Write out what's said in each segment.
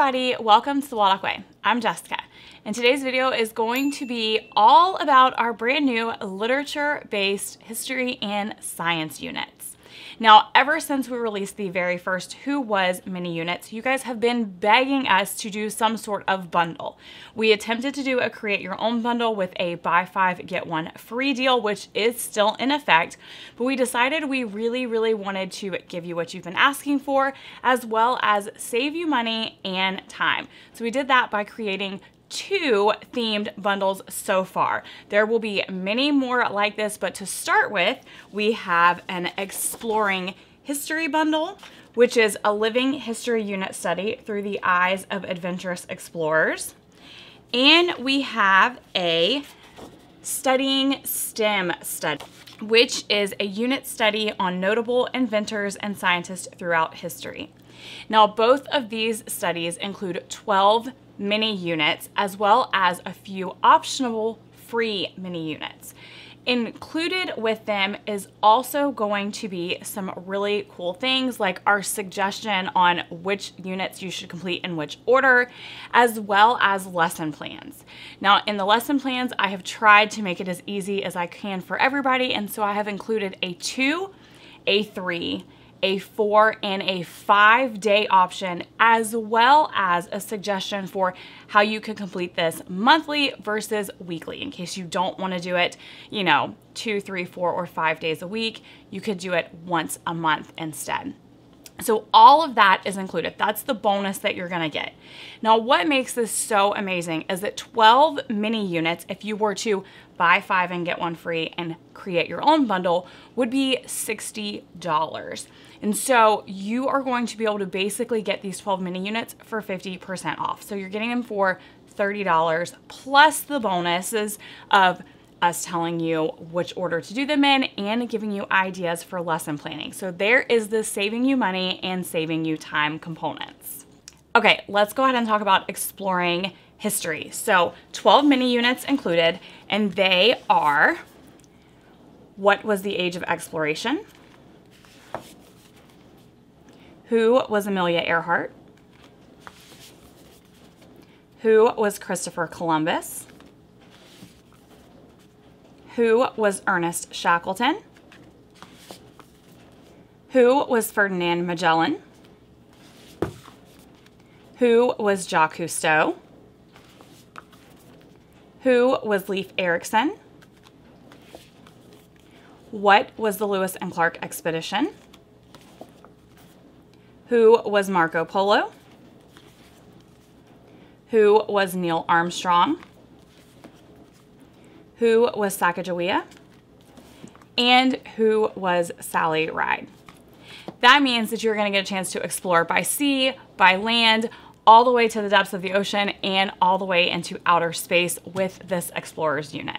everybody, welcome to the Waldock Way. I'm Jessica, and today's video is going to be all about our brand new literature-based history and science units. Now, ever since we released the very first Who Was mini units, you guys have been begging us to do some sort of bundle. We attempted to do a create your own bundle with a buy five, get one free deal, which is still in effect, but we decided we really, really wanted to give you what you've been asking for, as well as save you money and time. So we did that by creating two themed bundles so far. There will be many more like this, but to start with, we have an exploring history bundle, which is a living history unit study through the eyes of adventurous explorers. And we have a studying STEM study, which is a unit study on notable inventors and scientists throughout history. Now, both of these studies include 12 mini units, as well as a few optional free mini units. Included with them is also going to be some really cool things like our suggestion on which units you should complete in which order, as well as lesson plans. Now, in the lesson plans, I have tried to make it as easy as I can for everybody, and so I have included a two, a three, a four and a five day option, as well as a suggestion for how you can complete this monthly versus weekly. In case you don't want to do it, you know, two, three, four, or five days a week, you could do it once a month instead. So all of that is included. That's the bonus that you're gonna get. Now, what makes this so amazing is that 12 mini units, if you were to buy five and get one free and create your own bundle, would be $60. And so you are going to be able to basically get these 12 mini units for 50% off. So you're getting them for $30 plus the bonuses of us telling you which order to do them in and giving you ideas for lesson planning. So there is the saving you money and saving you time components. Okay, let's go ahead and talk about exploring history. So 12 mini units included, and they are what was the age of exploration? Who was Amelia Earhart? Who was Christopher Columbus? Who was Ernest Shackleton? Who was Ferdinand Magellan? Who was Jacques Cousteau? Who was Leif Erikson? What was the Lewis and Clark expedition? Who was Marco Polo? Who was Neil Armstrong? Who was Sacagawea? And who was Sally Ride? That means that you're going to get a chance to explore by sea, by land, all the way to the depths of the ocean and all the way into outer space with this explorer's unit.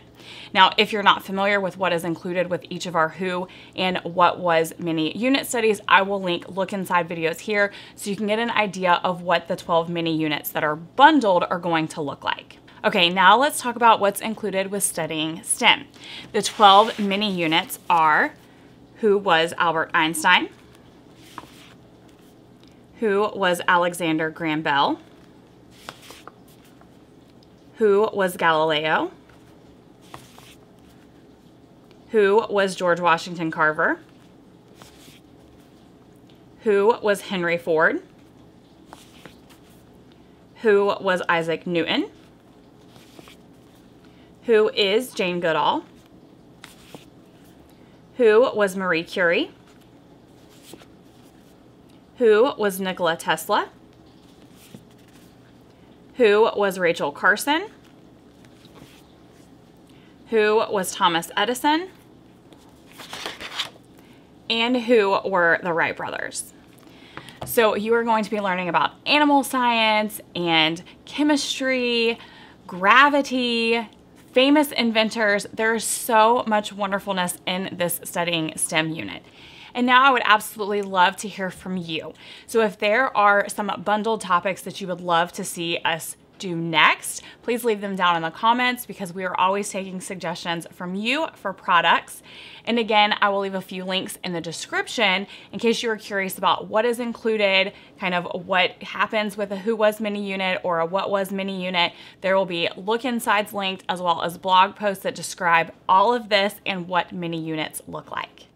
Now, if you're not familiar with what is included with each of our who and what was mini unit studies, I will link look inside videos here so you can get an idea of what the 12 mini units that are bundled are going to look like. Okay, now let's talk about what's included with studying STEM. The 12 mini units are who was Albert Einstein, who was Alexander Graham Bell, who was Galileo, who was George Washington Carver, who was Henry Ford, who was Isaac Newton, who is Jane Goodall, who was Marie Curie, who was Nikola Tesla, who was Rachel Carson, who was Thomas Edison, and who were the Wright brothers. So you are going to be learning about animal science and chemistry, gravity, famous inventors. There's so much wonderfulness in this studying STEM unit. And now I would absolutely love to hear from you. So if there are some bundled topics that you would love to see us do next, please leave them down in the comments because we are always taking suggestions from you for products. And again, I will leave a few links in the description in case you are curious about what is included, kind of what happens with a Who Was Mini unit or a What Was Mini unit. There will be look insides linked as well as blog posts that describe all of this and what mini units look like.